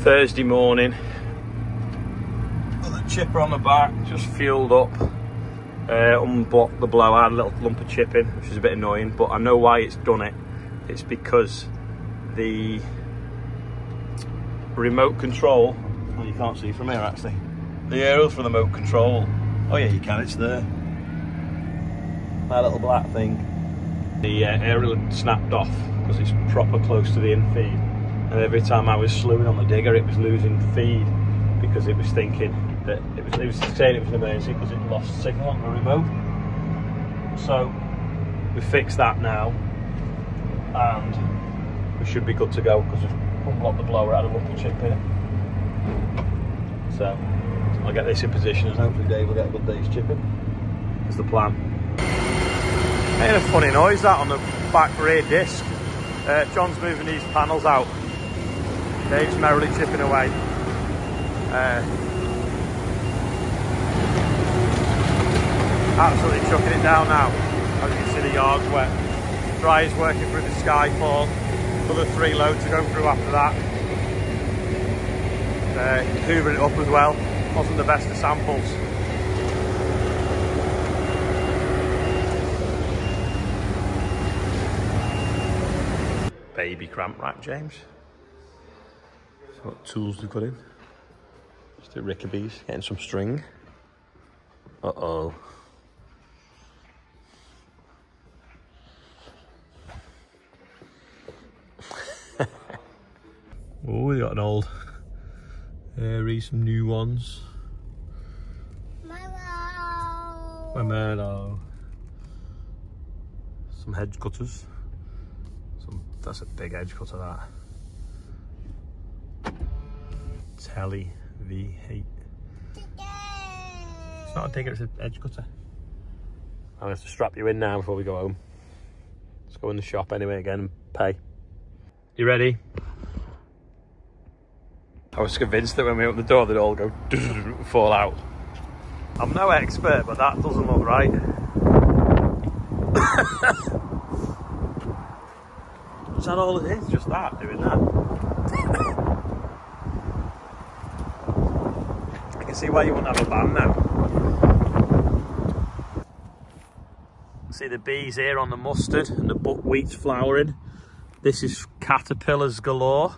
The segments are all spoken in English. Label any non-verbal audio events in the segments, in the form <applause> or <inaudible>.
Thursday morning. Got the chipper on the back, just fueled up. Uh, unblocked the blower, had a little lump of chipping, which is a bit annoying, but I know why it's done it. It's because the remote control, well you can't see from here actually, the aerial for the remote control, oh yeah you can, it's there. That little black thing. The uh, aerial snapped off because it's proper close to the infeed and every time I was slewing on the digger it was losing feed because it was thinking that it was, it was saying it was an emergency because it lost signal on the remote. So we fixed that now and we should be good to go because we've unblocked the blower out of of chip here. So I'll get this in position and hopefully Dave will get a good day's chipping. Is the plan. Made a funny noise that on the back rear disc. Uh, John's moving these panels out. Dave's merrily chipping away. Uh, absolutely chucking it down now. As you can see the yard's wet. Dryer's working through the skyfall. Another three loads to go through after that. Uh, hoovering it up as well. Wasn't the best of samples. Baby cramp wrap, James. So what tools to put in? Just at Rickaby's, getting some string. Uh-oh. <laughs> oh, we got an old uh, Aries, some new ones. Hello. My Merlo. Some hedge cutters. Some that's a big edge cutter that. Telly V8. It's not a digger, it's an edge cutter. I'm gonna have to strap you in now before we go home. Let's go in the shop anyway again and pay. You ready? I was convinced that when we opened the door they'd all go <laughs> fall out. I'm no expert, but that doesn't look right. is that all it is? Just that, doing that? <laughs> I can see why you wouldn't have a band now. See the bees here on the mustard and the buckwheat's flowering. This is caterpillars galore.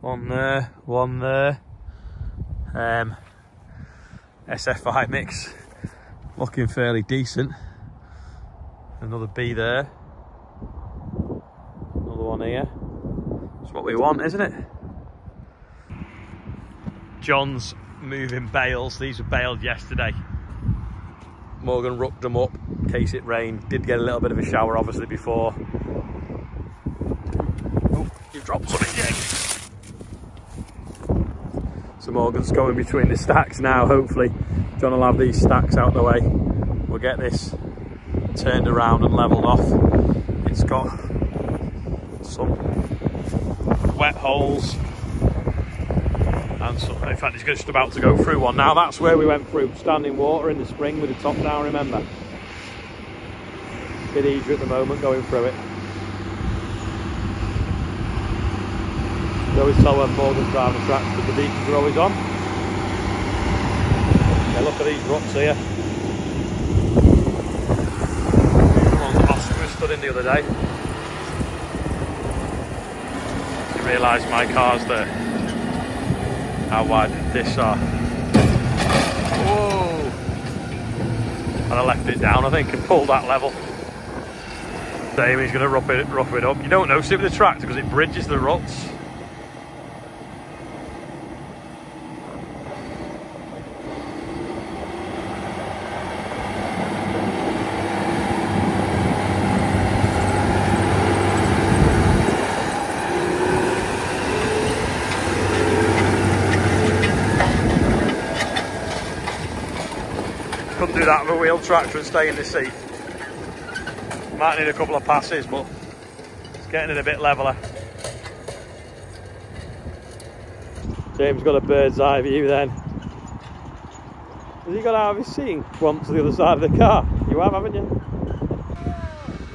One there, one there. Um, SFI mix looking fairly decent. Another bee there. Another one here. That's what we want, isn't it? John's moving bales. These were baled yesterday. Morgan rucked them up in case it rained. Did get a little bit of a shower obviously before. Oh, you dropped something, James. So Morgan's going between the stacks now, hopefully. John will have these stacks out of the way. We'll get this turned around and levelled off. It's got some wet holes in fact he's just about to go through one. Now that's where we went through, standing water in the spring with the top down, remember? Bit easier at the moment going through it. You always tell when Morgan's driving tracks that the beacons are always on. Yeah, look at these rocks here. Oscar stood in the other day. You realise my car's there. How wide this are. Whoa! And I left it down, I think, and pulled that level. Damie's going to rough it, rough it up. You don't know, sit with the tractor because it bridges the ruts. Couldn't do a wheel tractor and stay in the seat. Might need a couple of passes, but it's getting it a bit leveler. James got a bird's eye view then. Has he got out of his seat once to the other side of the car? You have, haven't you?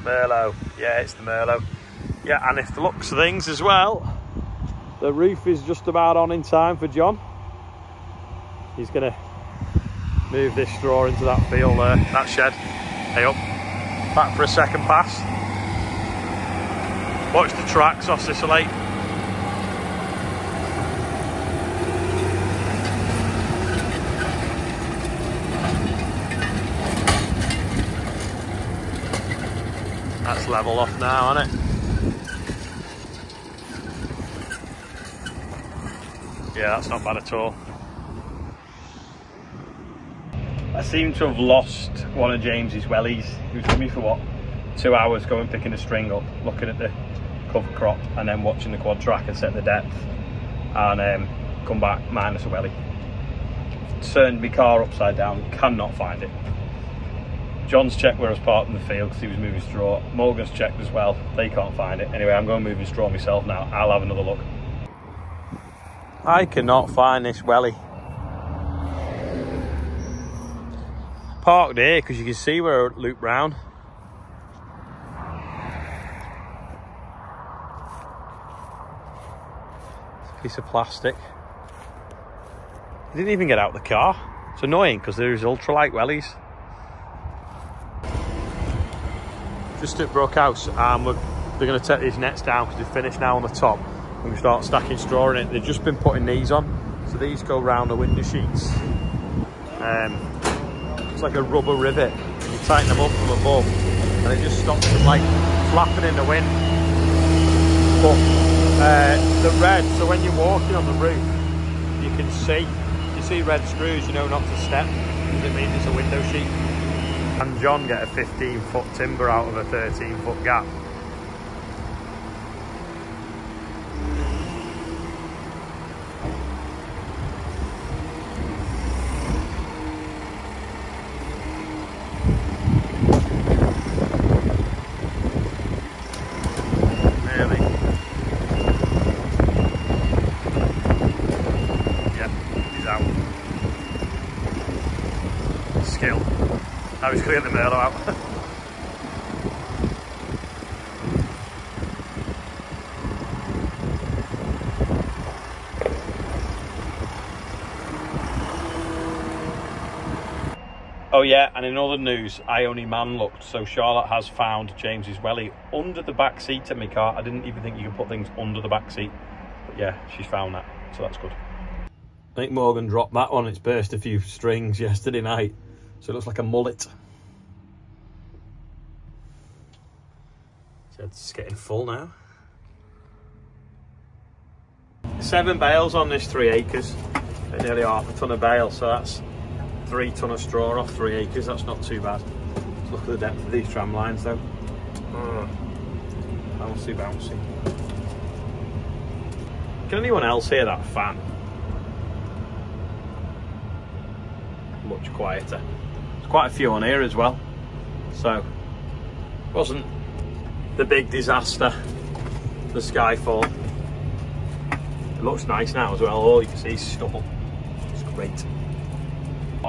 Merlo. Yeah, it's the Merlo. Yeah, and if the looks of things as well, The roof is just about on in time for John. He's going to move this straw into that field there, that shed. Hey up, back for a second pass. Watch the tracks off Sicily. That's level off now, isn't it? Yeah, that's not bad at all. I seem to have lost one of James's wellies. He was with me for what? Two hours going picking a string up, looking at the cover crop and then watching the Quadtrac and set the depth and um, come back minus a welly. Turned my car upside down, cannot find it. John's checked where I was parked in the field because he was moving straw. Morgan's checked as well, they can't find it. Anyway, I'm going moving straw myself now. I'll have another look. I cannot find this welly. Parked here because you can see where I loop round. piece of plastic. He didn't even get out of the car. It's annoying because there's ultralight wellies. Just at Brook House and we're, they're going to take these nets down because they're finished now on the top. And we start stacking straw in it. They've just been putting these on. So these go round the window sheets. Um, it's like a rubber rivet. And you tighten them up from above and it just stops them like flapping in the wind. But uh, the red, so when you're walking on the roof, you can see, you see red screws, you know not to step, because it means it's a window sheet. And John get a 15 foot timber out of a 13 foot gap. Now he's going the Merlo out. <laughs> Oh yeah, and in other news, I only man looked. So Charlotte has found James's welly under the back seat of my car. I didn't even think you could put things under the back seat. But yeah, she's found that, so that's good. I think Morgan dropped that one. It's burst a few strings <laughs> yesterday night. So it looks like a mullet. So it's getting full now. Seven bales on this three acres. Nearly half a ton of bale, so that's three ton of straw off three acres. That's not too bad. Let's look at the depth of these tram lines though. Uh, bouncy, bouncy. Can anyone else hear that fan? Much quieter quite a few on here as well. So, wasn't the big disaster, the Skyfall. It looks nice now as well. All you can see is stubble. It's great.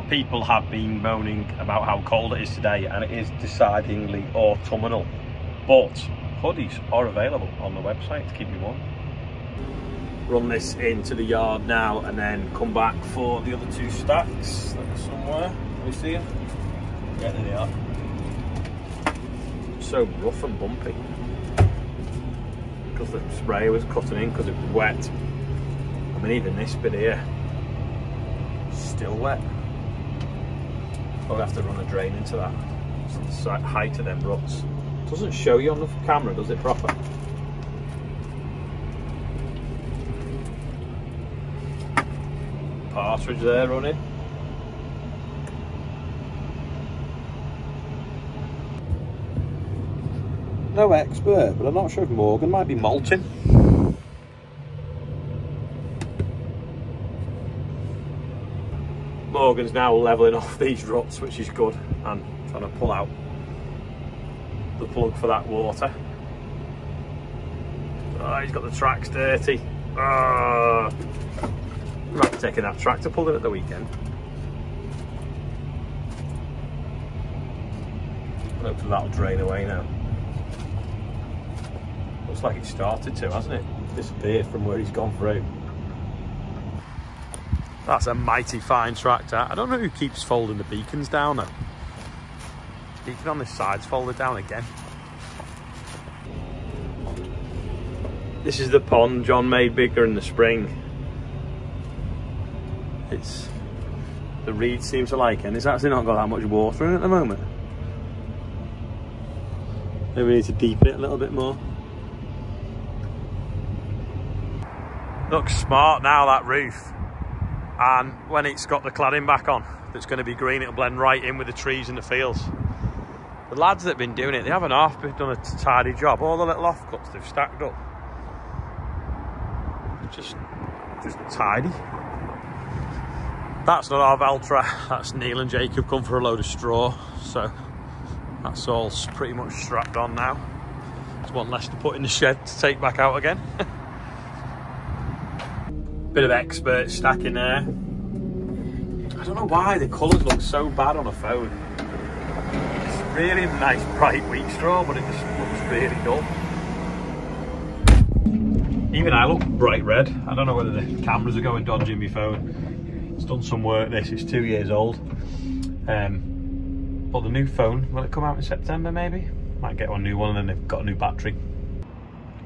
People have been moaning about how cold it is today and it is decidedly autumnal. But hoodies are available on the website to keep you warm. Run this into the yard now and then come back for the other two stacks. That are somewhere. We see them. Are. So rough and bumpy. Because the spray was cutting in because it was wet. I mean, even this bit here, still wet. I'll have to run a drain into that. It's the height of them ruts. Doesn't show you on the camera, does it proper? Partridge there running. No expert, but I'm not sure if Morgan might be molting. Morgan's now levelling off these ruts, which is good, and trying to pull out the plug for that water. Oh, he's got the tracks dirty. Oh. I'm have taking that tractor pulled in at the weekend. Hopefully that'll drain away now. Looks like it started to, hasn't it? disappeared from where he's gone through. That's a mighty fine tractor. I don't know who keeps folding the beacons down though. Beacon on this side's folded down again. This is the pond John made bigger in the spring. It's the reed seems to like it and it's actually not got that much water in it at the moment. Maybe we need to deepen it a little bit more. Looks smart now that roof and when it's got the cladding back on that's going to be green it'll blend right in with the trees and the fields. The lads that have been doing it they haven't half done a tidy job. All the little offcuts they've stacked up. Just just tidy. That's not our Valtra. That's Neil and Jacob come for a load of straw. So that's all pretty much strapped on now. There's one less to put in the shed to take back out again <laughs> bit of expert stacking there. I don't know why the colours look so bad on a phone. It's really nice bright wheat straw, but it just looks really dull. Even I look bright red. I don't know whether the cameras are going dodgy in my phone. It's done some work this, it's two years old. Um, but the new phone, will it come out in September maybe? Might get one new one and then they've got a new battery.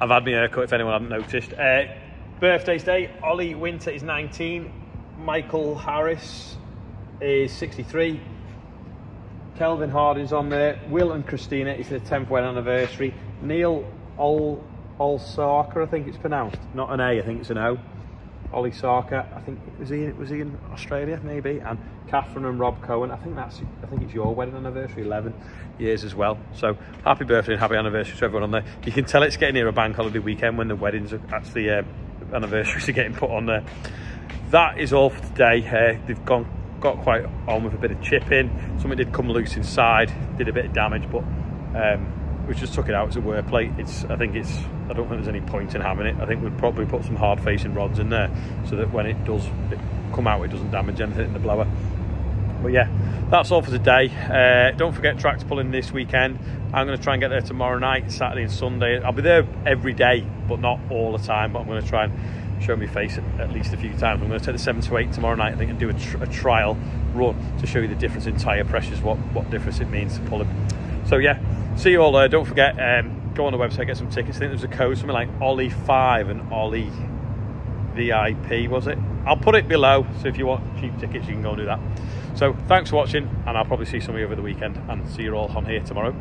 I've had my haircut if anyone hadn't noticed. Uh, Birthdays day, Ollie Winter is 19, Michael Harris is 63, Kelvin Harding's on there, Will and Christina is their 10th wedding anniversary, Neil Ol Olsarker, I think it's pronounced, not an A, I think it's an O. Ollie Sarker, I think was he was he in Australia maybe, and Catherine and Rob Cohen. I think that's I think it's your wedding anniversary, 11 years as well. So happy birthday and happy anniversary to everyone on there. You can tell it's getting near a bank holiday weekend when the weddings are actually anniversaries are getting put on there. That is all for today. Uh, they've gone got quite on with a bit of chipping. Something did come loose inside, did a bit of damage, but um, we just took it out as a wear plate. It's I think it's I don't think there's any point in having it. I think we'd probably put some hard facing rods in there so that when it does come out, it doesn't damage anything in the blower. But yeah, that's all for today. Uh, don't forget tractor pulling this weekend. I'm going to try and get there tomorrow night, Saturday and Sunday. I'll be there every day, but not all the time. But I'm going to try and show my face at, at least a few times. I'm going to take the 7 to 8 tomorrow night, I think, and do a, tr a trial run to show you the difference in tyre pressures, what, what difference it means to pulling. So yeah, see you all there. Don't forget, um, go on the website, get some tickets. I think there's a code, something like Ollie5 and Ollie VIP, was it? I'll put it below, so if you want cheap tickets, you can go and do that. So thanks for watching, and I'll probably see some of you over the weekend, and see you all on here tomorrow.